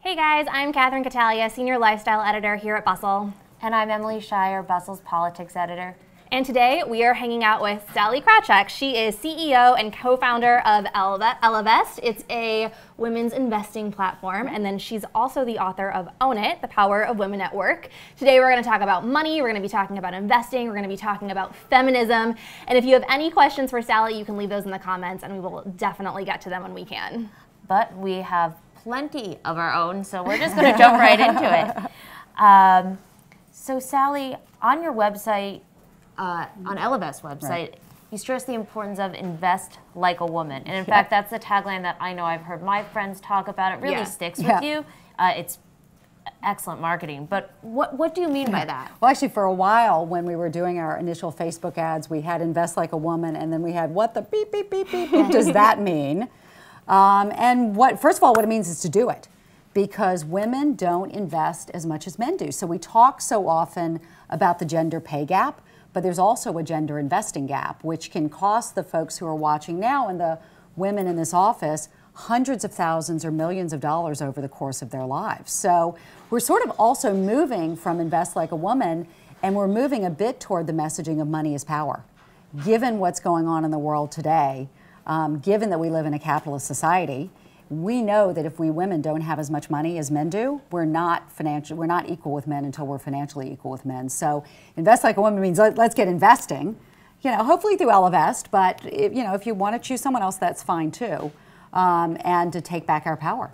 Hey guys, I'm Catherine Catalia, Senior Lifestyle Editor here at Bustle. And I'm Emily Shire, Bustle's Politics Editor. And today we are hanging out with Sallie Krawcheck. She is CEO and co-founder of Ellevest. It's a women's investing platform. And then she's also the author of Own It, The Power of Women at Work. Today we're going to talk about money. We're going to be talking about investing. We're going to be talking about feminism. And if you have any questions for Sally, you can leave those in the comments and we will definitely get to them when we can. But we have plenty of our own, so we're just going to jump right into it. Um, so Sallie, on your website, uh, on Ellevest website, right. you stress the importance of invest like a woman. And in fact, that's the tagline that I know I've heard my friends talk about. It really yeah. sticks yeah. with you. Uh, it's excellent marketing. But what, what do you mean by that? Well, actually, for a while, when we were doing our initial Facebook ads, we had invest like a woman, and then we had what the beep, beep, beep, beep, beep does that mean? Um, and what, first of all, what it means is to do it because women don't invest as much as men do. So we talk so often about the gender pay gap, but there's also a gender investing gap, which can cost the folks who are watching now and the women in this office hundreds of thousands or millions of dollars over the course of their lives. So we're sort of also moving from invest like a woman and we're moving a bit toward the messaging of money is power. Given what's going on in the world today, um, given that we live in a capitalist society, we know that if we women don't have as much money as men do, we're not financial, we're not equal with men until we're financially equal with men. So invest like a woman means let, us get investing, you know, hopefully through Ellevest, but if, you know, if you want to choose someone else, that's fine too, um, and to take back our power.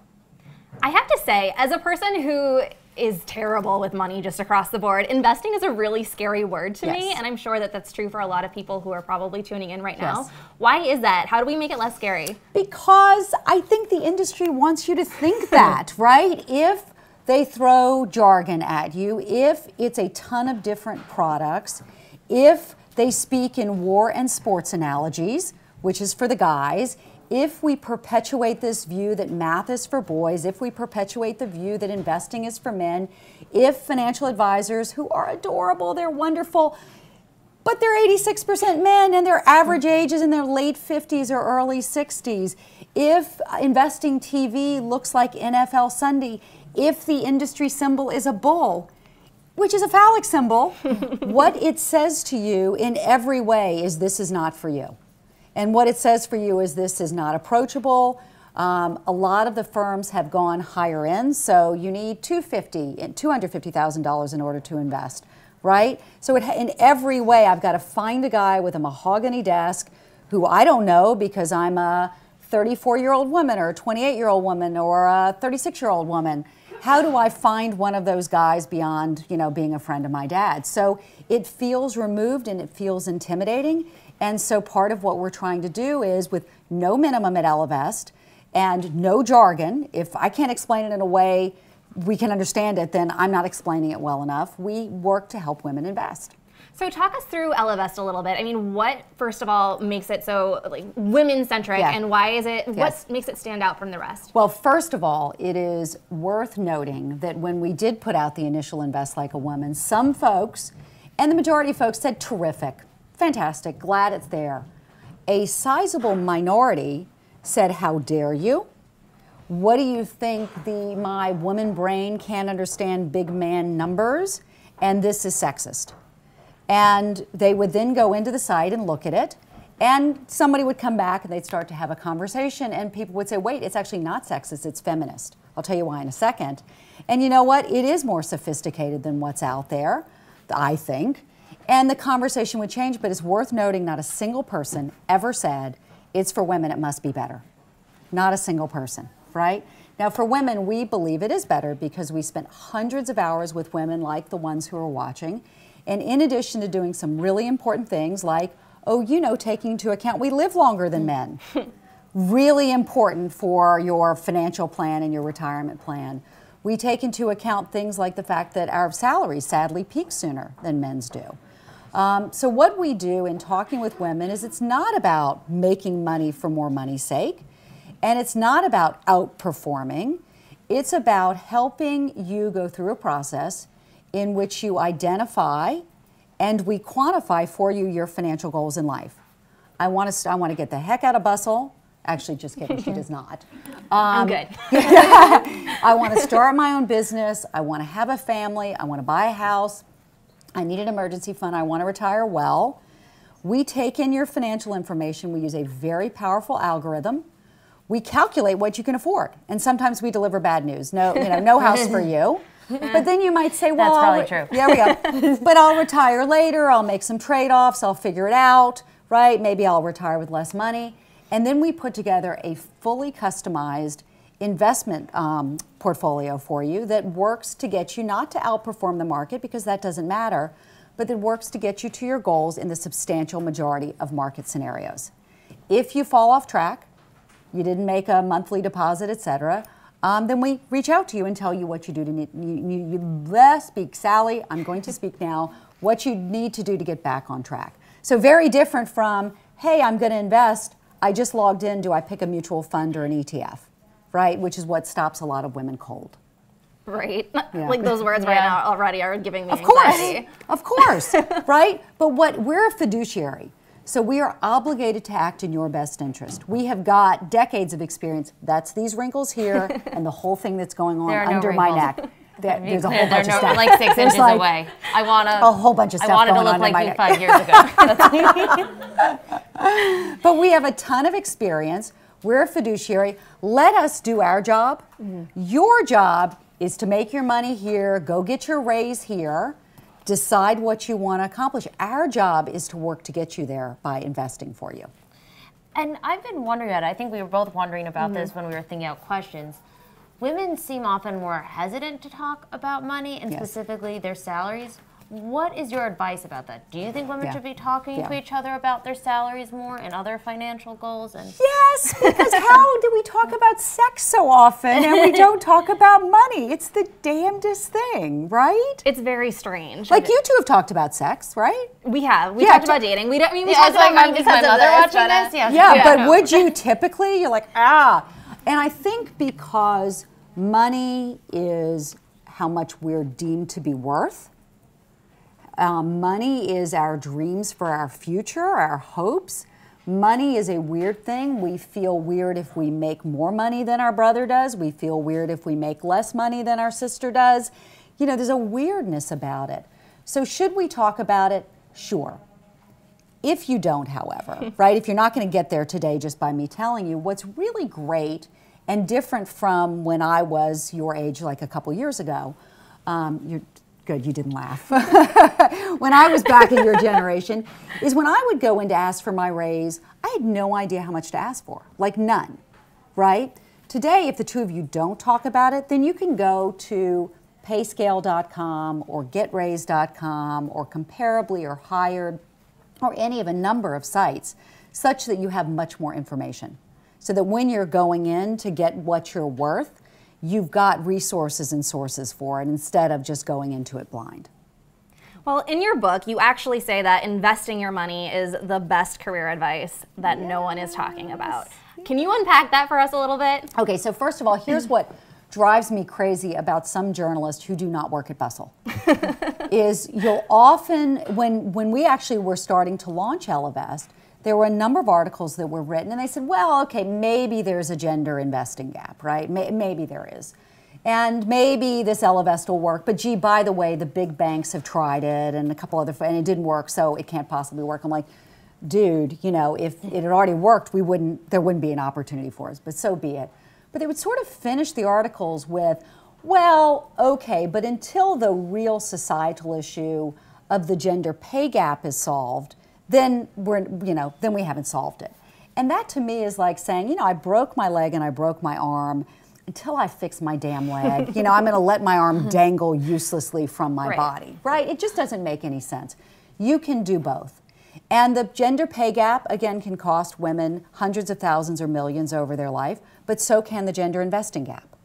I have to say, as a person who is terrible with money just across the board. Investing is a really scary word to yes. me, and I'm sure that that's true for a lot of people who are probably tuning in right now. Yes. Why is that? How do we make it less scary? Because I think the industry wants you to think that, right? If they throw jargon at you, if it's a ton of different products, if they speak in war and sports analogies, which is for the guys, if we perpetuate this view that math is for boys, if we perpetuate the view that investing is for men, if financial advisors who are adorable, they're wonderful, but they're 86% men and their average age is in their late 50s or early 60s, if investing TV looks like NFL Sunday, if the industry symbol is a bull, which is a phallic symbol, what it says to you in every way is this is not for you. And what it says for you is this is not approachable. Um, a lot of the firms have gone higher end, so you need $250,000 $250, in order to invest, right? So it, in every way, I've got to find a guy with a mahogany desk who I don't know because I'm a 34 year old woman or a 28 year old woman or a 36 year old woman. How do I find one of those guys beyond, you know, being a friend of my dad? So it feels removed and it feels intimidating. And so part of what we're trying to do is with no minimum at Ellevest and no jargon, if I can't explain it in a way we can understand it, then I'm not explaining it well enough. We work to help women invest. So talk us through Ellevest a little bit. I mean, what first of all makes it so like women centric, yeah. and why is it? Yes. What makes it stand out from the rest? Well, first of all, it is worth noting that when we did put out the initial Invest Like a Woman, some folks, and the majority of folks said terrific fantastic, glad it's there. A sizable minority said, How dare you? What do you think the my woman brain can't understand big man numbers? And this is sexist. And they would then go into the site and look at it. And somebody would come back and they'd start to have a conversation, and people would say, wait, it's actually not sexist, it's feminist. I'll tell you why in a second. And you know what? It is more sophisticated than what's out there, I think and the conversation would change. But it's worth noting not a single person ever said, it's for women, it must be better. Not a single person, right? Now, for women, we believe it is better because we spent hundreds of hours with women like the ones who are watching. And in addition to doing some really important things like, oh, you know, taking into account we live longer than men. really important for your financial plan and your retirement plan. We take into account things like the fact that our salaries sadly peak sooner than men's do. Um, so what we do in talking with women is it's not about making money for more money's sake, and it's not about outperforming. It's about helping you go through a process in which you identify and we quantify for you your financial goals in life. I want to I want to get the heck out of bustle Actually, just kidding, she does not. I'm good. I want to start my own business. I want to have a family. I want to buy a house. I need an emergency fund. I want to retire well. We take in your financial information. We use a very powerful algorithm. We calculate what you can afford, and sometimes we deliver bad news. No, you know, no house for you. But then you might say, "Well, That's probably I'll true. There we go. but I'll retire later. I'll make some trade-offs. I'll figure it out. Right? Maybe I'll retire with less money." And then we put together a fully customized investment um, portfolio for you that works to get you not to outperform the market because that doesn't matter, but that works to get you to your goals in the substantial majority of market scenarios. If you fall off track, you didn't make a monthly deposit, et cetera, um, then we reach out to you and tell you what you do to need. You, you, you speak, Sallie. I'm going to speak now. What you need to do to get back on track. So very different from, hey, I'm going to invest. I just logged in. Do I pick a mutual fund or an ETF? Right, which is what stops a lot of women cold. Right? Yeah. Like those words right now already are giving me Of course, anxiety. of course, right? But what we're a fiduciary, so we are obligated to act in your best interest. We have got decades of experience. That's these wrinkles here, and the whole thing that's going on There are no under my neck. There- Be there's a clear, whole they're bunch of no- stuff. like six inches like away. I want to a whole bunch of I stuff wanted to going look on like in my you neck. five years ago. But we have a ton of experience. We're a fiduciary. Let us do our job. Your job is to make your money here, go get your raise here, decide what you want to accomplish. Our job is to work to get you there by investing for you. And I've been wondering that. I think we were both wondering about Mm-hmm. this when we were thinking out questions. Women seem often more hesitant to talk about money and Yes. specifically their salaries. What is your advice about that? Do you think women Yeah. should be talking to each other about their salaries more and other financial goals? And Yes, because how do we talk about sex so often and we don't talk about money? It's the damnedest thing, right? It's very strange. Like you two have talked about sex, right? we have. We Yeah, talked about dating. We don't. I mean, we Yeah, talked about like, money is my because of mother this, watching but, this? Yeah. Yeah, Yeah. but No. would you typically? You're like, ah. And I think because money is how much we're deemed to be worth, um, money is our dreams for our future, our hopes. Money is a weird thing. We feel weird if we make more money than our brother does. We feel weird if we make less money than our sister does. You know, there's a weirdness about it. So, should we talk about it? Sure. If you don't, however, right, if you're not going to get there today just by me telling you, what's really great and different from when I was your age, like a couple years ago, um, you're good, you didn't laugh. when I was back in your generation, is when I would go in to ask for my raise, I had no idea how much to ask for, like none, right? Today, if the two of you don't talk about it, then you can go to payscale.com or getraised.com or comparably or hired or any of a number of sites such that you have much more information. So that when you're going in to get what you're worth, you've got resources and sources for it instead of just going into it blind. Well, in your book, you actually say that investing your money is the best career advice that no one is talking about. Can you unpack that for us a little bit? Okay, so first of all, here's what drives me crazy about some journalists who do not work at Bustle. is you'll often when when we actually were starting to launch Ellevest, there were a number of articles that were written, and they said, well, okay, maybe there's a gender investing gap, right? May, maybe there is. And maybe this Ellevest will work, but gee, by the way, the big banks have tried it and a couple other, and it didn't work, so it can't possibly work. I'm like, dude, you know, if it had already worked, we wouldn't, there wouldn't be an opportunity for us, but so be it. But they would sort of finish the articles with, well, okay, but until the real societal issue of the gender pay gap is solved, then we're, you know, then we haven't solved it. And that to me is like saying, you know, I broke my leg and I broke my arm. Until I fix my damn leg, you know, I'm going to let my arm mm-hmm. dangle uselessly from my Right. body, right? It just doesn't make any sense. You can do both. And the gender pay gap, again, can cost women hundreds of thousands or millions over their life, but so can the gender investing gap.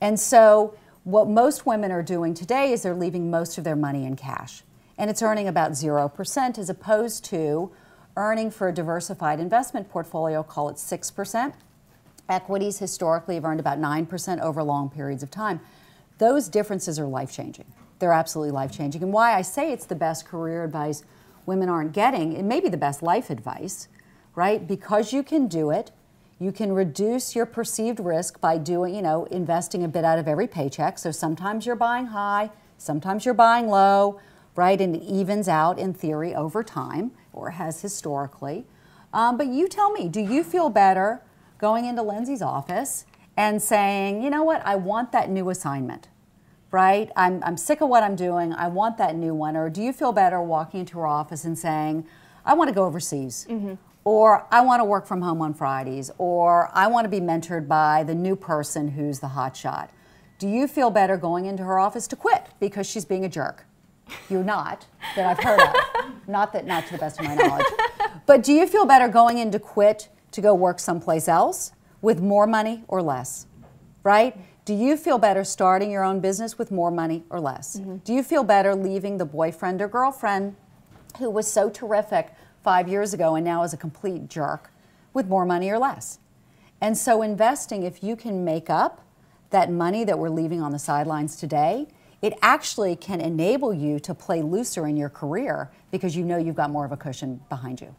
And so, what most women are doing today is they're leaving most of their money in cash. And it's earning about 0% as opposed to earning for a diversified investment portfolio, call it 6%. Equities historically have earned about 9% over long periods of time. Those differences are life changing. They're absolutely life changing. And why I say it's the best career advice women aren't getting, it may be the best life advice, right? Because you can do it, You can reduce your perceived risk by doing, you know, investing a bit out of every paycheck. So sometimes you're buying high, sometimes you're buying low, right? And it evens out in theory over time, or has historically. Um, but you tell me, do you feel better going into Lindsay's office and saying, you know what, I want that new assignment? right? I'm, I'm sick of what I'm doing. I want that new one. Or do you feel better walking into her office and saying, I want to go overseas? Mm-hmm. Or I want to work from home on Fridays? Or I want to be mentored by the new person who's the hot shot? Do you feel better going into her office to quit because she's being a jerk? You're not, that I've heard of. not that, not to the best of my knowledge. But do you feel better going in to quit to go work someplace else with more money or less? Right? Do you feel better starting your own business with more money or less? Mm-hmm. Do you feel better leaving the boyfriend or girlfriend who was so terrific five years ago and now is a complete jerk with more money or less? And so, investing, if you can make up that money that we're leaving on the sidelines today, it actually can enable you to play looser in your career because you know you've got more of a cushion behind you.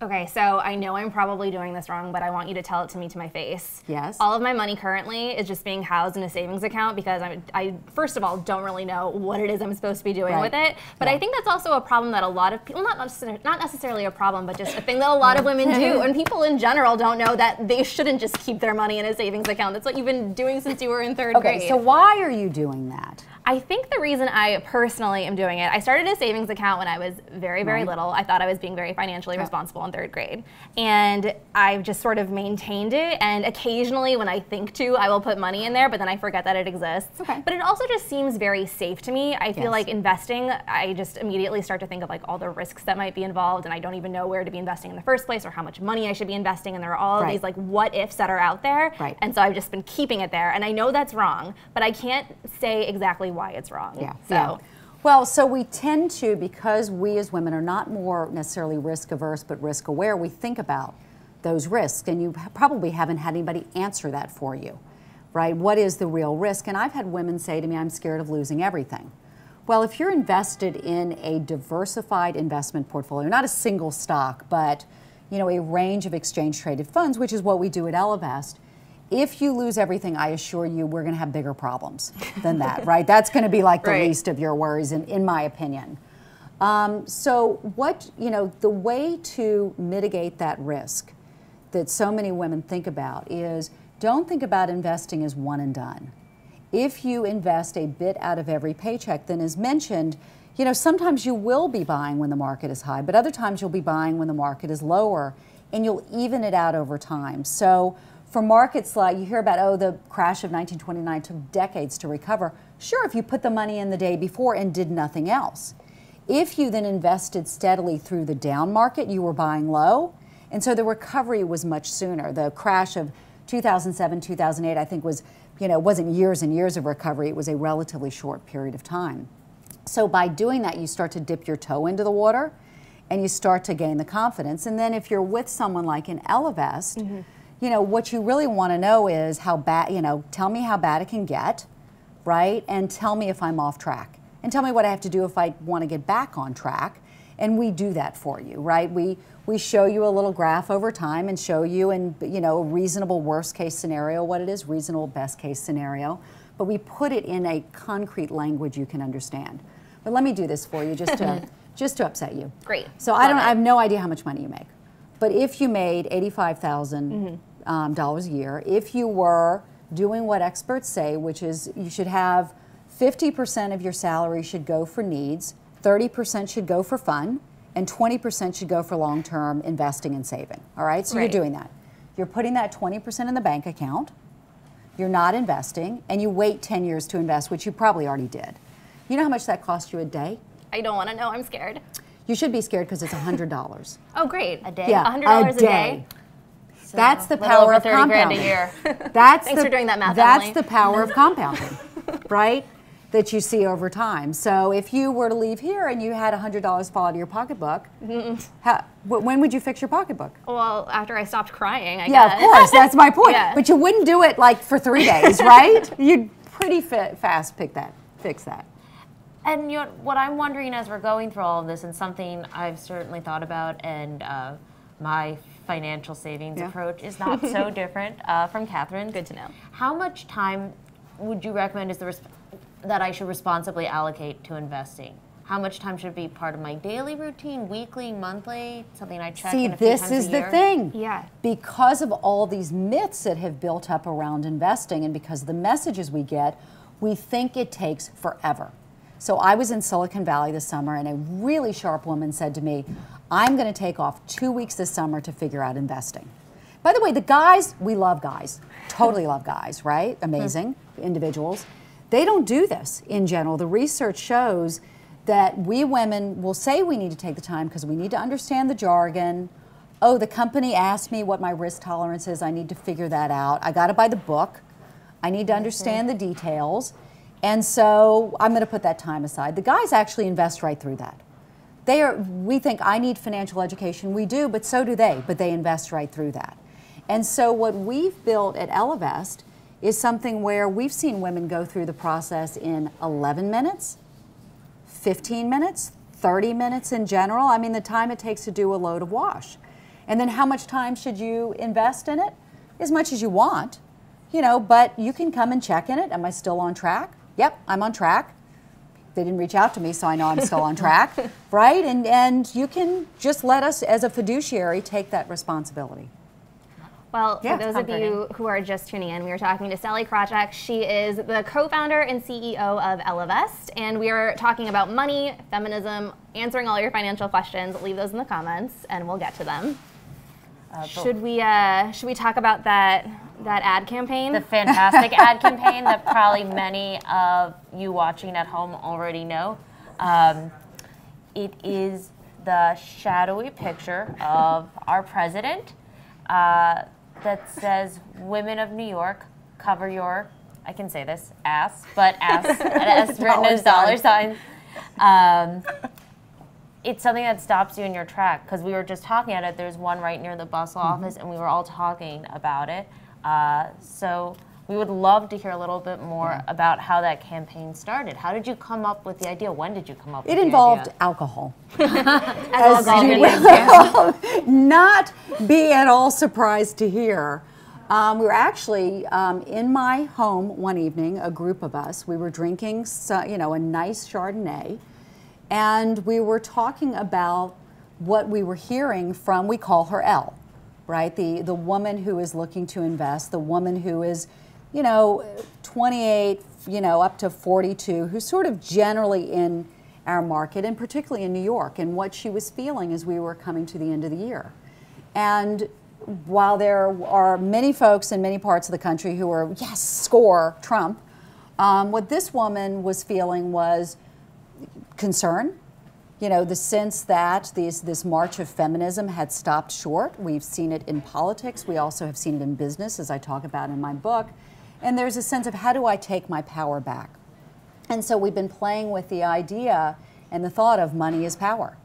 Okay, so I know I'm probably doing this wrong, but I want you to tell it to me to my face. Yes. All of my money currently is just being housed in a savings account because I, I first of all, don't really know what it is I'm supposed to be doing right. with it. But yeah. I think that's also a problem that a lot of people, not necessarily, not necessarily a problem, but just a thing that a lot of women do. And people in general don't know that they shouldn't just keep their money in a savings account. That's what you've been doing since you were in third okay, grade. Okay, so why are you doing that? I think the reason I personally am doing it, I started a savings account when I was very, very right. little. I thought I was being very financially yeah. responsible in third grade. And I've just sort of maintained it. And occasionally, when I think to, I will put money in there, but then I forget that it exists. Okay. But it also just seems very safe to me. I feel yes. like investing, I just immediately start to think of like all the risks that might be involved. And I don't even know where to be investing in the first place or how much money I should be investing. And there are all right. these like what ifs that are out there. Right. And so I've just been keeping it there. And I know that's wrong, but I can't say exactly why it's wrong. Yeah. So. Yeah. Well, so we tend to, because we as women are not more necessarily risk averse but risk aware, we think about those risks. And you probably haven't had anybody answer that for you, right? What is the real risk? And I've had women say to me, I'm scared of losing everything. Well, if you're invested in a diversified investment portfolio, not a single stock, but you know, a range of exchange traded funds, which is what we do at Ellevest, if you lose everything, I assure you we're going to have bigger problems than that, right? That's going to be like the right. least of your worries, in, in my opinion. Um, so, what, you know, the way to mitigate that risk that so many women think about is don't think about investing as one and done. If you invest a bit out of every paycheck, then as mentioned, you know, sometimes you will be buying when the market is high, but other times you'll be buying when the market is lower, and you'll even it out over time. So, for markets like you hear about, oh, the crash of 1929 took decades to recover. Sure, if you put the money in the day before and did nothing else. If you then invested steadily through the down market, you were buying low. And so the recovery was much sooner. The crash of 2007, 2008, I think was, you know, wasn't years and years of recovery. It was a relatively short period of time. So by doing that, you start to dip your toe into the water and you start to gain the confidence. And then if you're with someone like an Ellevest, mm-hmm you know, what you really want to know is how bad, you know, tell me how bad it can get, right? And tell me if I'm off track. And tell me what I have to do if I want to get back on track. And we do that for you, right? We we show you a little graph over time and show you in you know a reasonable worst case scenario what it is, reasonable best case scenario, but we put it in a concrete language you can understand. But let me do this for you just to just to upset you. Great. So Love I don't it. I have no idea how much money you make. But if you made eighty-five thousand mm-hmm. um, dollars a year, if you were doing what experts say, which is you should have fifty percent of your salary should go for needs, thirty percent should go for fun, and twenty percent should go for long-term investing and saving. All right, so right. you're doing that. You're putting that twenty percent in the bank account. You're not investing, and you wait ten years to invest, which you probably already did. You know how much that costs you a day? I don't want to know. I'm scared. You should be scared because it's hundred dollars. oh, great! A day. Yeah, hundred dollars a day. So that's the power of compounding. That's Thanks the, for doing that math. That's Emily. the power of compounding, right? That you see over time. So if you were to leave here and you had hundred dollars fall out of your pocketbook, mm-hmm. how, when would you fix your pocketbook? Well, after I stopped crying, I yeah, guess. of course. That's my point. yeah. But you wouldn't do it like for three days, right? You'd pretty fast pick that, fix that. And you know, what I'm wondering as we're going through all of this, and something I've certainly thought about, and uh, my financial savings Yeah. approach is not so different uh, from Catherine's. Good to know. How much time would you recommend is the res- that I should responsibly allocate to investing? How much time should be part of my daily routine, weekly, monthly, something I check See, in a few this times a is the year? thing. Yeah. Because of all these myths that have built up around investing and because of the messages we get, we think it takes forever. So I was in Silicon Valley this summer and a really sharp woman said to me, I'm going to take off two weeks this summer to figure out investing. By the way, the guys, we love guys, totally love guys, right? Amazing individuals. They don't do this in general. The research shows that we women will say we need to take the time because we need to understand the jargon. Oh, the company asked me what my risk tolerance is. I need to figure that out. I got to buy the book. I need to understand the details. And so I'm going to put that time aside. The guys actually invest right through that. They are, we think I need financial education. We do, but so do they, but they invest right through that. And so what we've built at Ellevest is something where we've seen women go through the process in 11 minutes, 15 minutes, 30 minutes in general. I mean, the time it takes to do a load of wash. And then how much time should you invest in it? As much as you want, you know, but you can come and check in it. Am I still on track? Yep, I'm on track. They didn't reach out to me, so I know I'm still on track, right? And, and you can just let us, as a fiduciary, take that responsibility. Well, Yeah, for those of you who are just tuning in, we are talking to Sallie Krawcheck. She is the co-founder and CEO of Ellevest, and we are talking about money, feminism, answering all your financial questions. Leave those in the comments, and we'll get to them. should we uh, should we talk about that that ad campaign? the fantastic ad campaign that probably many of you watching at home already know. Um, it is the shadowy picture of our president uh, that says, Women of New York, cover your, I can say this, ass, but ass, ass written as dollar signs. Um, it's something that stops you in your track because we were just talking about it. There's one right near the bustle office, and we were all talking about it. Uh, so we would love to hear a little bit more about how that campaign started. How did you come up with the idea? When did you come up with It the involved idea? alcohol. As you great not be at all surprised to hear. Um, we were actually um, in my home one evening, a group of us. We were drinking, so, you know, a nice Chardonnay, and we were talking about what we were hearing from. We call her L, right? The the woman who is looking to invest, the woman who is, you know, 28, you know, up to 42, who's sort of generally in our market, and particularly in New York, and what she was feeling as we were coming to the end of the year. And while there are many folks in many parts of the country who are, yes, score Trump, um, what this woman was feeling was concern. You know, the sense that these, this march of feminism had stopped short. We've seen it in politics. We also have seen it in business, as I talk about in my book. And there's a sense of how do I take my power back? And so we've been playing with the idea and the thought of money is power,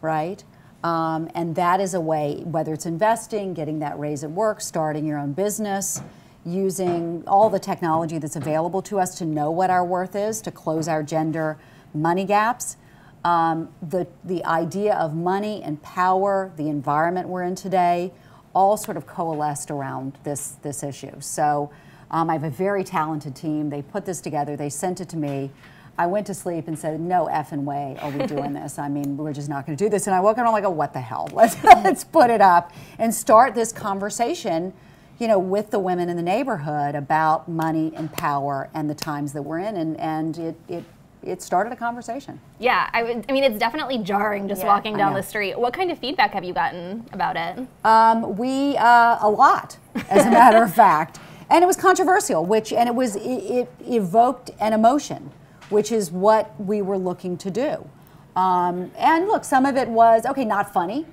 right? Um, and that is a way, whether it's investing, getting that raise at work, starting your own business, using all the technology that's available to us to know what our worth is, to close our gender money gaps. Um, the, the idea of money and power, the environment we're in today, all sort of coalesced around this, this issue. So um, I have a very talented team. They put this together, they sent it to me. I went to sleep and said, no effing way are we doing this. I mean, we're just not going to do this. And I woke up and I'm like, oh, what the hell? Let's, let's put it up and start this conversation, you know, with the women in the neighborhood about money and power and the times that we're in. And, and it, it, it started a conversation. Yeah, I, would, I mean, it's definitely jarring just Yeah, walking down the street. What kind of feedback have you gotten about it? Um, we uh, a lot, as a matter of fact, and it was controversial, which and it was it, it evoked an emotion, which is what we were looking to do. Um, and look, some of it was okay, not funny.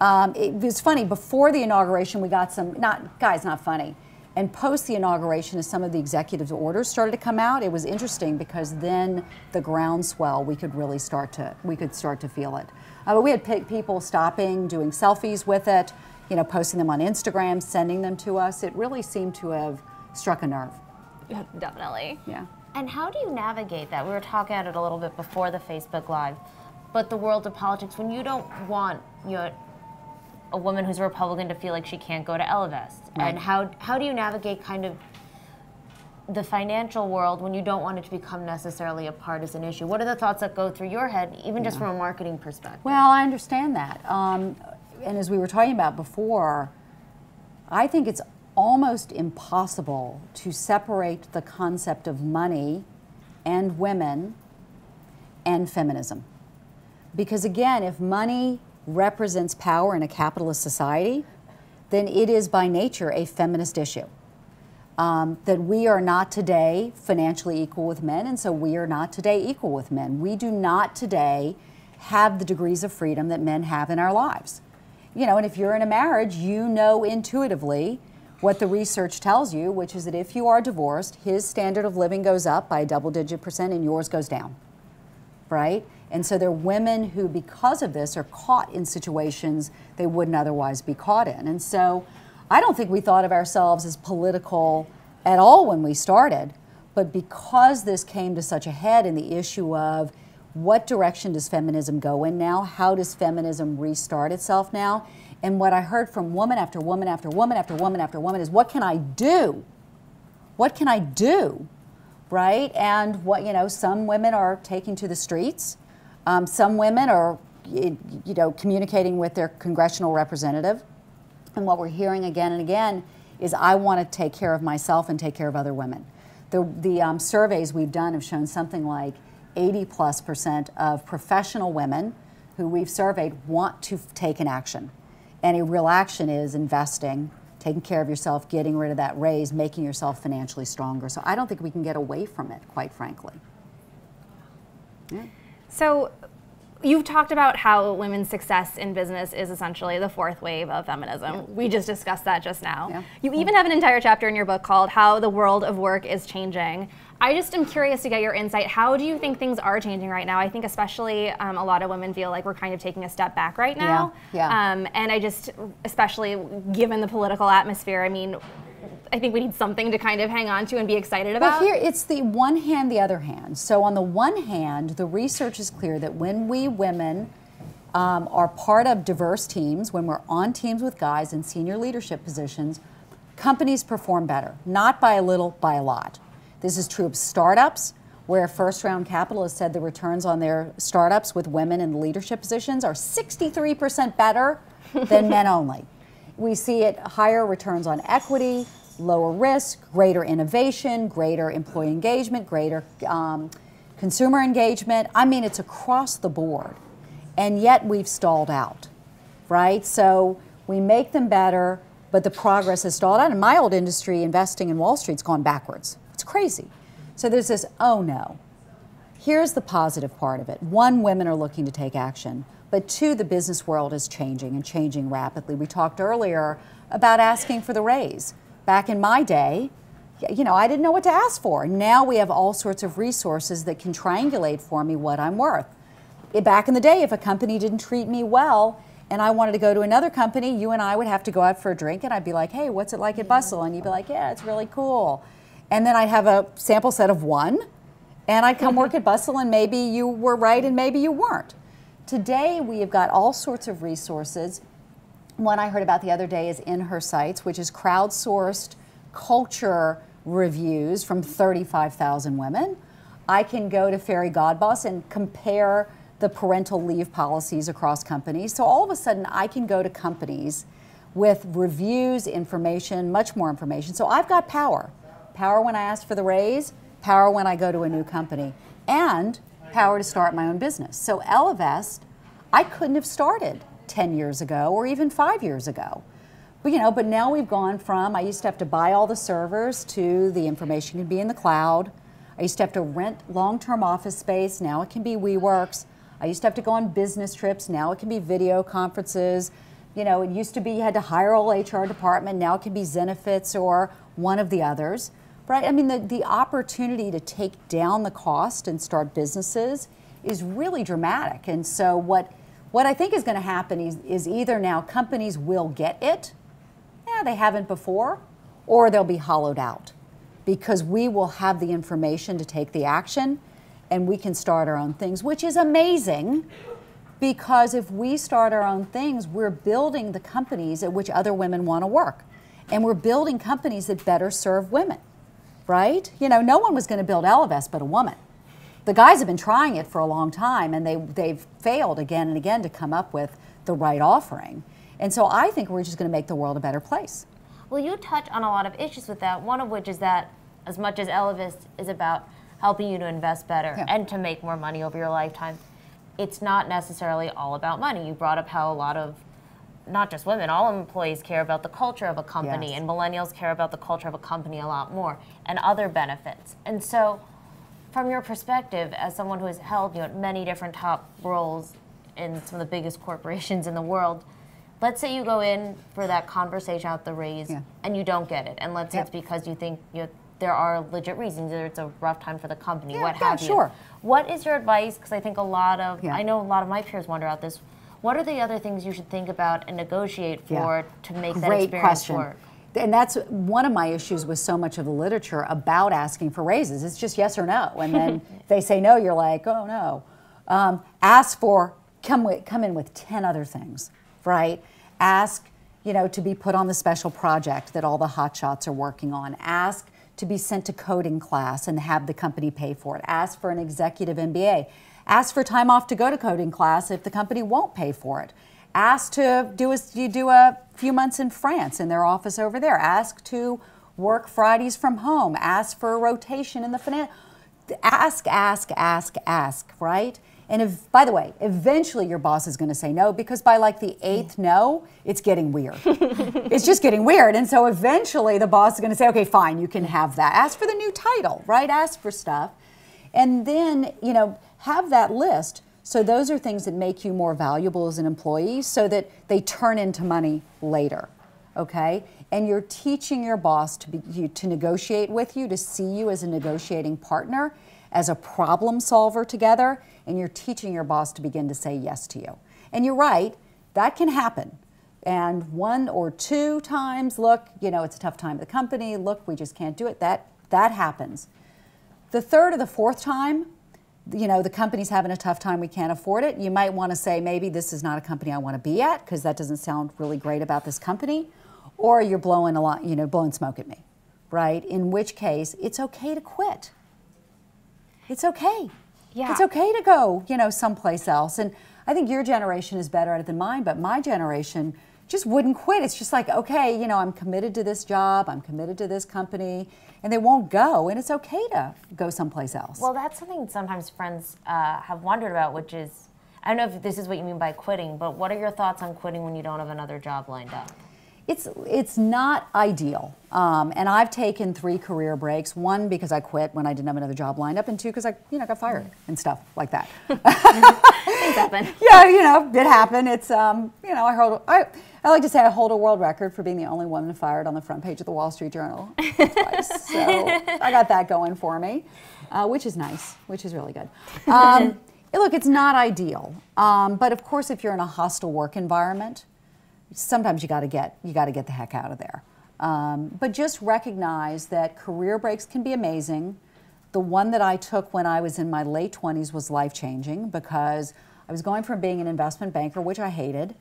Um, it was funny before the inauguration. We got some not guys, not funny. And post the inauguration, as some of the executive orders started to come out, it was interesting because then the groundswell we could really start to we could start to feel it. Uh, but we had pe- people stopping, doing selfies with it, you know, posting them on Instagram, sending them to us. It really seemed to have struck a nerve. Definitely. Yeah. And how do you navigate that? We were talking about it a little bit before the Facebook Live, but the world of politics, when you don't want your a woman who's a Republican to feel like she can't go to Ellevest? Right. And how how do you navigate kind of the financial world when you don't want it to become necessarily a partisan issue? What are the thoughts that go through your head, even just from a marketing perspective? Well, I understand that. Um, and as we were talking about before, I think it's almost impossible to separate the concept of money and women and feminism. Because again, if money represents power in a capitalist society, then it is by nature a feminist issue. Um, that we are not today financially equal with men, and so we are not today equal with men. We do not today have the degrees of freedom that men have in our lives. You know, and if you're in a marriage, you know intuitively what the research tells you, which is that if you are divorced, his standard of living goes up by a double digit percent and yours goes down. Right? And so there are women who, because of this, are caught in situations they wouldn't otherwise be caught in. And so I don't think we thought of ourselves as political at all when we started. But because this came to such a head in the issue of what direction does feminism go in now? How does feminism restart itself now? And what I heard from woman after woman after woman after woman after woman is what can I do? What can I do? Right? And what, you know, some women are taking to the streets. Um, some women are, you know, communicating with their congressional representative. And what we're hearing again and again is I want to take care of myself and take care of other women. The, the um, surveys we've done have shown something like 80 plus percent of professional women who we've surveyed want to take an action. And a real action is investing, taking care of yourself, getting rid of that raise, making yourself financially stronger. So I don't think we can get away from it, quite frankly. Yeah. So You've talked about how women's success in business is essentially the fourth wave of feminism. Yeah. We just discussed that just now. Yeah. You even have an entire chapter in your book called How the World of Work is Changing. I just am curious to get your insight. How do you think things are changing right now? I think especially um, a lot of women feel like we're kind of taking a step back right now. Yeah. yeah. Um, and I just, especially given the political atmosphere, I mean, I think we need something to kind of hang on to and be excited about. Well, here it's the one hand, the other hand. So on the one hand, the research is clear that when we women um, are part of diverse teams, when we're on teams with guys in senior leadership positions, companies perform better, not by a little, by a lot. This is true of startups, where first round capital has said the returns on their startups with women in leadership positions are 63% better than men only. We see it higher returns on equity, lower risk, greater innovation, greater employee engagement, greater um, consumer engagement. I mean, it's across the board. And yet we've stalled out, right? So we make them better, but the progress has stalled out. In my old industry, investing in Wall Street's gone backwards. It's crazy. So there's this, oh no. Here's the positive part of it. One, women are looking to take action. But two, the business world is changing and changing rapidly. We talked earlier about asking for the raise. Back in my day, you know, I didn't know what to ask for. Now we have all sorts of resources that can triangulate for me what I'm worth. Back in the day, if a company didn't treat me well and I wanted to go to another company, you and I would have to go out for a drink and I'd be like, hey, what's it like at Bustle? And you'd be like, yeah, it's really cool. And then I'd have a sample set of one and I'd come mm-hmm. work at Bustle and maybe you were right and maybe you weren't. Today, we have got all sorts of resources one I heard about the other day is In Her Sights, which is crowdsourced culture reviews from 35,000 women. I can go to Fairygodboss and compare the parental leave policies across companies. So all of a sudden, I can go to companies with reviews, information, much more information. So I've got power. Power when I ask for the raise, power when I go to a new company, and power to start my own business. So Ellevest, I couldn't have started 10 years ago or even five years ago. But, you know, but now we've gone from, I used to have to buy all the servers to the information can be in the cloud. I used to have to rent long-term office space. Now it can be WeWorks. I used to have to go on business trips. Now it can be video conferences. You know, it used to be you had to hire a whole HR department. Now it can be Zenefits or one of the others. Right? I mean, the, the opportunity to take down the cost and start businesses is really dramatic. And so what what I think is going to happen is, is either now companies will get it, yeah, they haven't before, or they'll be hollowed out because we will have the information to take the action and we can start our own things, which is amazing Because if we start our own things, we're building the companies at which other women want to work. And we're building companies that better serve women, right? You know, no one was going to build Ellevest but a woman. The guys have been trying it for a long time and they, they've failed again and again to come up with the right offering. And so I think we're just going to make the world a better place. Well, you touch on a lot of issues with that, one of which is that as much as Ellevest is about helping you to invest better Yeah. and to make more money over your lifetime, it's not necessarily all about money. You brought up how a lot of not just women, all employees care about the culture of a company, Yes. and millennials care about the culture of a company a lot more, and other benefits. And so, from your perspective, as someone who has held you know, many different top roles in some of the biggest corporations in the world, let's say you go in for that conversation out the raise Yeah. and you don't get it, and let's say Yep. it's because you think you know, there are legit reasons, either it's a rough time for the company, Yeah, what yeah, have you. sure. What is your advice? Because I think a lot of. I know a lot of my peers wonder about this. What are the other things you should think about and negotiate Yeah. for to make that experience question. work? And that's one of my issues with so much of the literature about asking for raises. It's just yes or no. And then they say no, you're like, oh no. Um, ask for, come, with, come in with 10 other things, right? Ask, you know, to be put on the special project that all the hotshots are working on. Ask to be sent to coding class and have the company pay for it. Ask for an executive MBA. Ask for time off to go to coding class if the company won't pay for it. Ask to do a, you do a few months in France in their office over there. Ask to work Fridays from home. Ask for a rotation in the finance. Ask, ask, ask, ask, right? And if, by the way, eventually your boss is going to say no because by like the eighth mm. no, it's getting weird. it's just getting weird. And so eventually the boss is going to say, okay, fine, you can have that. Ask for the new title, right? Ask for stuff. And then, you know, have that list. So those are things that make you more valuable as an employee so that they turn into money later. Okay? And you're teaching your boss to be you, to negotiate with you, to see you as a negotiating partner, as a problem solver together, and you're teaching your boss to begin to say yes to you. And you're right, that can happen. And one or two times, look, you know, it's a tough time at the company, look, we just can't do it. That that happens. The third or the fourth time, you know, the company's having a tough time, we can't afford it. You might want to say, maybe this is not a company I want to be at because that doesn't sound really great about this company. Or you're blowing a lot, you know, blowing smoke at me, right? In which case, it's okay to quit. It's okay. Yeah. It's okay to go, you know, someplace else. And I think your generation is better at it than mine, but my generation just wouldn't quit. It's just like, okay, you know, I'm committed to this job, I'm committed to this company, and they won't go, and it's okay to go someplace else. Well, that's something sometimes friends uh, have wondered about, which is I don't know if this is what you mean by quitting, but what are your thoughts on quitting when you don't have another job lined up? It's it's not ideal, um, and I've taken three career breaks. One because I quit when I didn't have another job lined up, and two because I you know got fired and stuff like that. Things happen. yeah, you know, it happened. It's um, you know, I hold I, I like to say I hold a world record for being the only woman fired on the front page of the Wall Street Journal twice. so I got that going for me, uh, which is nice, which is really good. Um, look, it's not ideal, um, but of course, if you're in a hostile work environment, sometimes you got to get you got to get the heck out of there. Um, but just recognize that career breaks can be amazing. The one that I took when I was in my late 20s was life changing because I was going from being an investment banker, which I hated,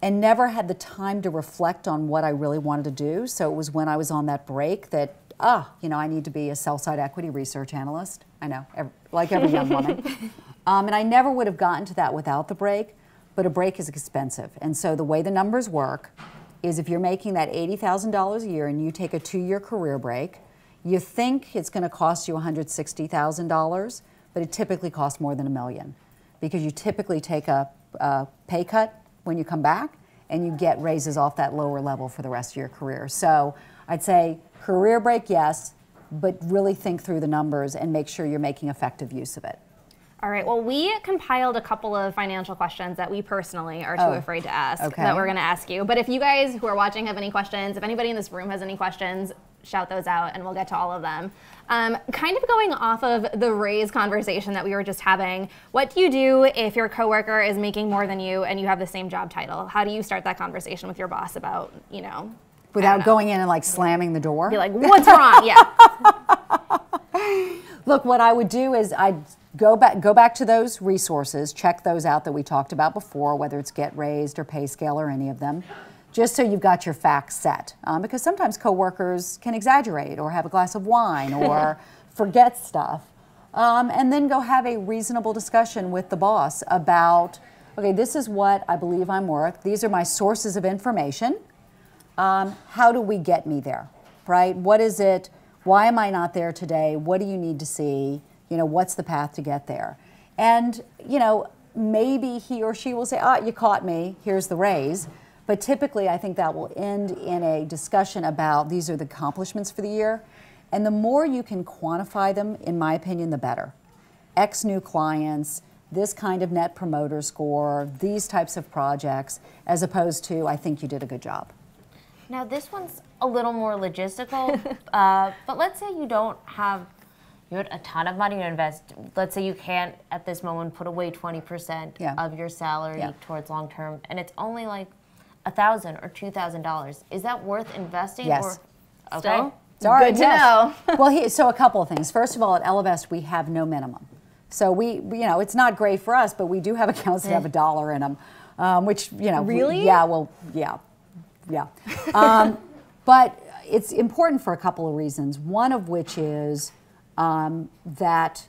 and never had the time to reflect on what I really wanted to do. So it was when I was on that break that, ah, you know, I need to be a sell side equity research analyst. I know, ev like every young woman. Um, and I never would have gotten to that without the break, but a break is expensive. And so the way the numbers work is if you're making that $80,000 a year and you take a two year career break, you think it's going to cost you $160,000, but it typically costs more than a million because you typically take a, a pay cut when you come back and you get raises off that lower level for the rest of your career. So I'd say career break, yes, but really think through the numbers and make sure you're making effective use of it. All right. Well, we compiled a couple of financial questions that we personally are too Oh, afraid to ask okay. that we're going to ask you. But if you guys who are watching have any questions, if anybody in this room has any questions, shout those out and we'll get to all of them. Um, kind of going off of the raise conversation that we were just having, what do you do if your coworker is making more than you and you have the same job title? How do you start that conversation with your boss about, you know, Without going in and like slamming the door? be like, what's wrong? Yeah. Look, what I would do is I'd go back go back to those resources, check those out that we talked about before, whether it's Get Raised or Pay Scale or any of them, just so you've got your facts set. Um, because sometimes coworkers can exaggerate or have a glass of wine or forget stuff. Um, and then go have a reasonable discussion with the boss about, okay, this is what I believe I'm worth. These are my sources of information. Um, how do we get me there, right? What is it? Why am I not there today? What do you need to see? You know, what's the path to get there? And, you know, maybe he or she will say, ah, you caught me, here's the raise. But typically, I think that will end in a discussion about these are the accomplishments for the year. And the more you can quantify them, in my opinion, the better. X new clients, this kind of net promoter score, these types of projects, as opposed to, I think you did a good job. Now, this one's a little more logistical, uh, but let's say you don't have you have a ton of money to invest. Let's say you can't at this moment put away 20% Yeah. of your salary Yeah. towards long term, and it's only like a thousand or two thousand dollars. Is that worth investing? Yes. Or, okay. Still? Sorry, Good to yes. know. well, he, so a couple of things. First of all, at Ellevest, we have no minimum. So we, we- you know, it's not great for us, but we do have accounts that have a dollar in them, um, which, you know. we- Really? yeah, well, yeah, yeah. Um, but it's important for a couple of reasons. One of which is um, that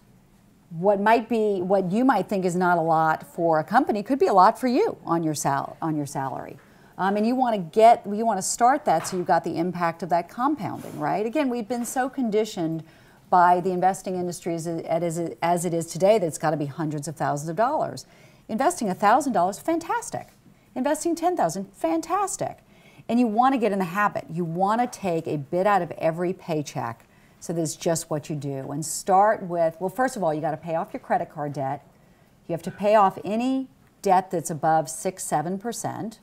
what might be what you might think is not a lot for a company could be a lot for you on your sal- on your salary. Um, and you want to get you want to start that so you've got the impact of that compounding, right? Again, we've been so conditioned by the investing industry as it, as it- is today that it's got to be hundreds of thousands of dollars. Investing thousand dollars, fantastic. Investing ten thousand, fantastic. And you want to get in the habit. You want to take a bit out of every paycheck so it's just what you do. And start with well, first of all, you got to pay off your credit card debt. You have to pay off any debt that's above six, seven percent.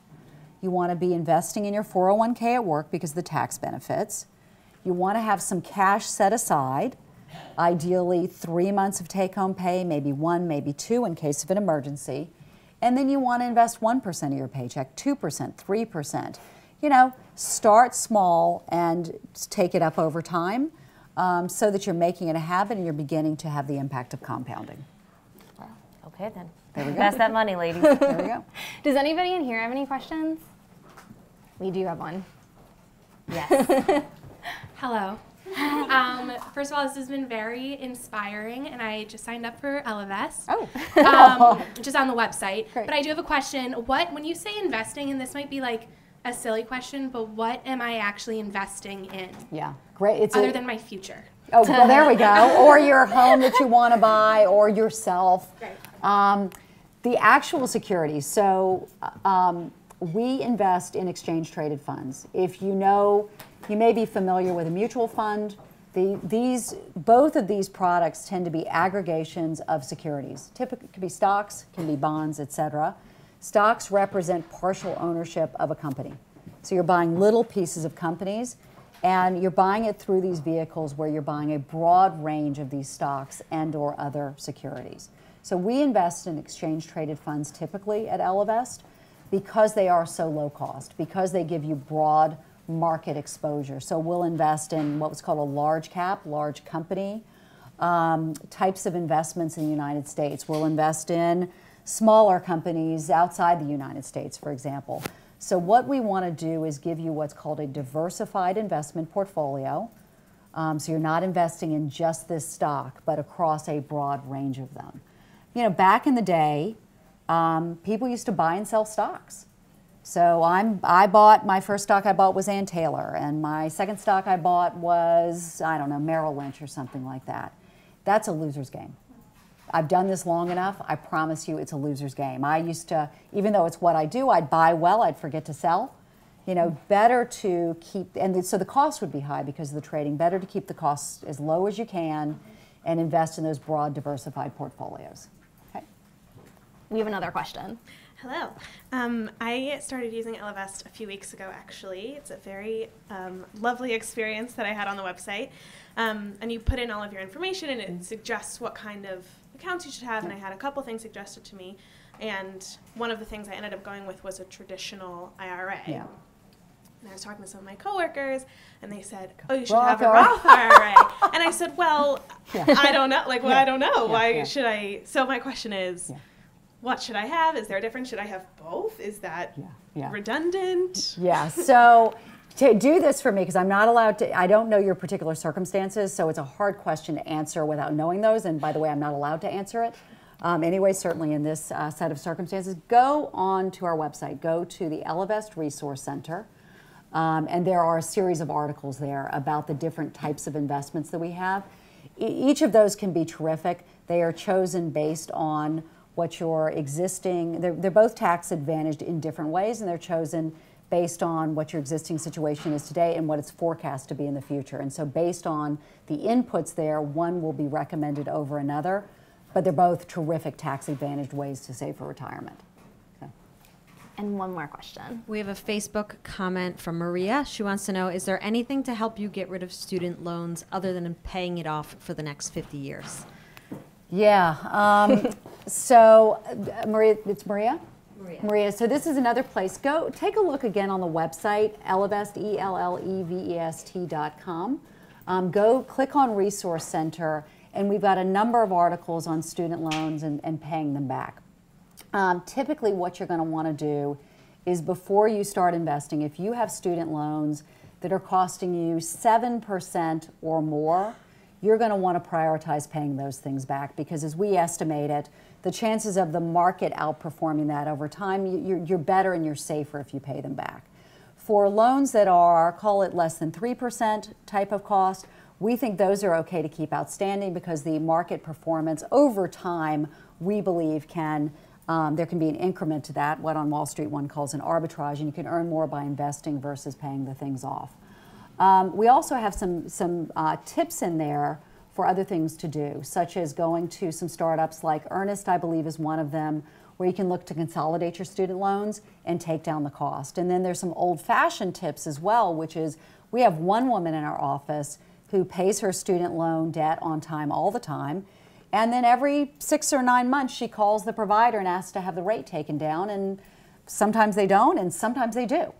You want to be investing in your 401k at work because of the tax benefits. You want to have some cash set aside, ideally three months of take home pay, maybe one, maybe two in case of an emergency. And then you want to invest 1% of your paycheck, 2%, 3%. You know, start small and take it up over time um, so that you're making it a habit and you're beginning to have the impact of compounding. Okay then. There we go. Invest that money, ladies. There we go. Does anybody in here have any questions? We do have one. yes. Hello. Um, first of all, this has been very inspiring, and I just signed up for Ellevest. Oh. Um, just on the website. Great. But I do have a question. What, when you say investing, and this might be like a silly question, but what am I actually investing in Yeah, great. It's other a, than my future? Oh, well, there we go. Or your home that you want to buy, or yourself. Right. Um, the actual securities. So um, we invest in exchange traded funds. If you know, you may be familiar with a mutual fund. The, these, both of these products tend to be aggregations of securities. Typically, it could be stocks, can be bonds, etc. Stocks represent partial ownership of a company. So you're buying little pieces of companies, and you're buying it through these vehicles where you're buying a broad range of these stocks and or other securities. So we invest in exchange traded funds typically at Ellevest because they are so low cost, because they give you broad market exposure. So we'll invest in what's called a large cap, large company um, types of investments in the United States. We'll invest in smaller companies outside the United States, for example. So what we want to do is give you what's called a diversified investment portfolio. Um, so you're not investing in just this stock, but across a broad range of them. You know, back in the day, um, people used to buy and sell stocks. So I'm, I bought, my first stock I bought was Ann Taylor, and my second stock I bought was, I don't know, Merrill Lynch or something like that. That's a loser's game. I've done this long enough, I promise you it's a loser's game. I used to, even though it's what I do, I'd buy well, I'd forget to sell. You know, better to keep, and so the cost would be high because of the trading, better to keep the costs as low as you can and invest in those broad, diversified portfolios. Okay? We have another question. Hello. Um, I started using Ellevest a few weeks ago, actually. It's a very um, lovely experience that I had on the website. Um, and you put in all of your information, and it suggests what kind of accounts you should have. And I had a couple things suggested to me. And one of the things I ended up going with was a traditional IRA. Yeah. And I was talking to some of my coworkers, and they said, "Oh, you should have a Roth Roth IRA." and I said, "Well, Yeah. I don't know. Like, well, I don't know. Why yeah. should I?" So my question is, Yeah. what should I have? Is there a difference? Should I have both? Is that Yeah, yeah. redundant? Yeah. So to do this for me, because I'm not allowed to, I don't know your particular circumstances, so it's a hard question to answer without knowing those. And by the way, I'm not allowed to answer it. Um, anyway, certainly in this uh, set of circumstances, go on to our website, go to the Ellevest Resource Center. Um, and there are a series of articles there about the different types of investments that we have. E- each of those can be terrific. They are chosen based on what your existing, they're, they're both tax advantaged in different ways, and they're chosen based on what your existing situation is today and what it's forecast to be in the future. And so, based on the inputs there, one will be recommended over another, but they're both terrific tax advantaged ways to save for retirement. Okay. And one more question. We have a Facebook comment from Maria. She wants to know Is there anything to help you get rid of student loans other than paying it off for the next 50 years? Yeah. Um, so, uh, Maria, it's Maria? Maria. Maria. So, this is another place. Go take a look again on the website, Ellevest, E L L E V E S T dot com. Um, go click on Resource Center, and we've got a number of articles on student loans and, and paying them back. Um, typically, what you're going to want to do is before you start investing, if you have student loans that are costing you 7% or more, you're going to want to prioritize paying those things back because, as we estimate it, the chances of the market outperforming that over time, you- you're, you're better and you're safer if you pay them back. For loans that are, call it less than 3% type of cost, we think those are okay to keep outstanding because the market performance over time, we believe, can, um, there can be an increment to that, what on Wall Street one calls an arbitrage, and you can earn more by investing versus paying the things off. Um, we also have some, some uh, tips in there for other things to do, such as going to some startups like Earnest, I believe, is one of them, where you can look to consolidate your student loans and take down the cost. And then there's some old fashioned tips as well, which is we have one woman in our office who pays her student loan debt on time all the time. And then every six or nine months, she calls the provider and asks to have the rate taken down. And sometimes they don't, and sometimes they do.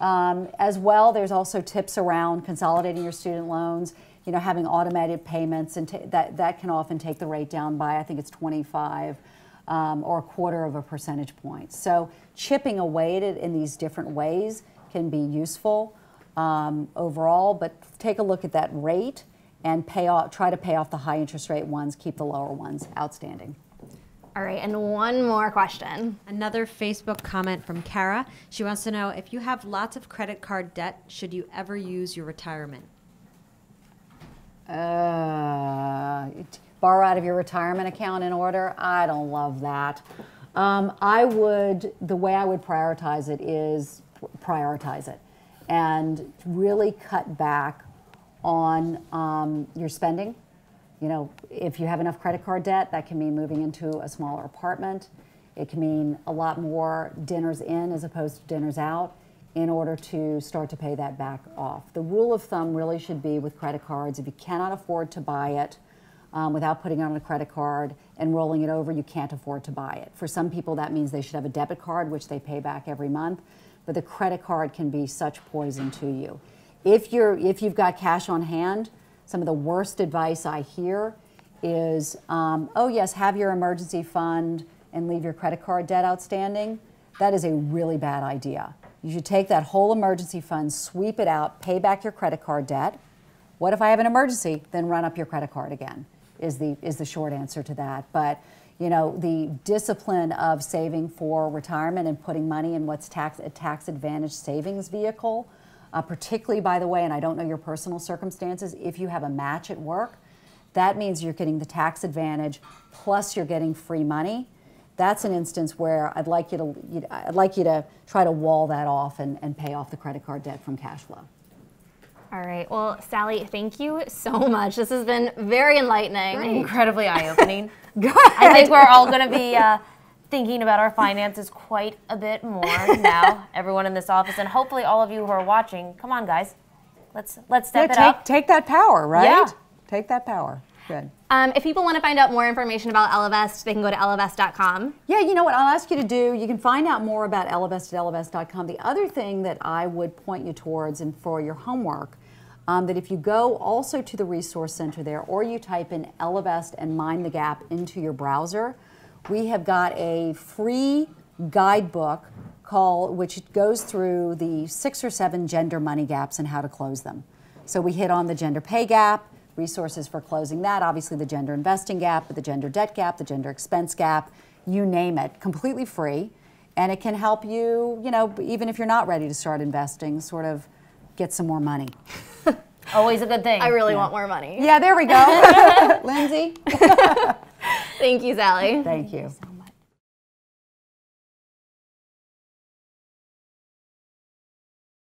Um, as well, there's also tips around consolidating your student loans. You know, having automated payments, and ta that that can often take the rate down by I think it's 25 um, or a quarter of a percentage point. So chipping away at it in these different ways can be useful um, overall. But take a look at that rate and pay off. Try to pay off the high interest rate ones. Keep the lower ones outstanding. All right, and one more question. Another Facebook comment from Kara. She wants to know if you have lots of credit card debt, should you ever use your retirement? Uh, borrow out of your retirement account in order? I don't love that. Um, I would, the way I would prioritize it is prioritize it and really cut back on um, your spending. You know, if you have enough credit card debt, that can mean moving into a smaller apartment. It can mean a lot more dinners in as opposed to dinners out in order to start to pay that back off. The rule of thumb really should be with credit cards if you cannot afford to buy it um, without putting it on a credit card and rolling it over, you can't afford to buy it. For some people, that means they should have a debit card, which they pay back every month, but the credit card can be such poison to you. If, you're, if you've got cash on hand, some of the worst advice I hear is, um, oh, yes, have your emergency fund and leave your credit card debt outstanding. That is a really bad idea. You should take that whole emergency fund, sweep it out, pay back your credit card debt. What if I have an emergency? Then run up your credit card again, is the, is the short answer to that. But you know, the discipline of saving for retirement and putting money in what's tax, a tax advantage savings vehicle, uh, particularly, by the way, and I don't know your personal circumstances, if you have a match at work, that means you're getting the tax advantage plus you're getting free money. That's an instance where I'd like you to, you'd- I'd like you to try to wall that off and, and pay off the credit card debt from cash flow. All right, well, Sallie, thank you so much. This has been very enlightening. Incredibly eye opening. I think we're all going to be uh, thinking about our finances quite a bit more now. Everyone in this office, and hopefully all of you who are watching. Come on, guys, let's let's step Yeah, it take, up. take that power, right? Yeah. Take that power. Good. Um, if people want to find out more information about Ellevest, they can go to ellevest.com. Yeah, you know what? I'll ask you to do. You can find out more about Ellevest at ellevest.com. The other thing that I would point you towards, and for your homework, um, that if you go also to the resource center there, or you type in Ellevest and Mind the Gap into your browser, we have got a free guidebook called, which goes through the six or seven gender money gaps and how to close them. So we hit on the gender pay gap, resources for closing that, obviously the gender investing gap, the gender debt gap, the gender expense gap, you name it, completely free. And it can help you, you know, even if you're not ready to start investing, sort of get some more money. Always a good thing. I really want more money. Yeah, there we go. Lindsay, Thank you, Sallie. thank you.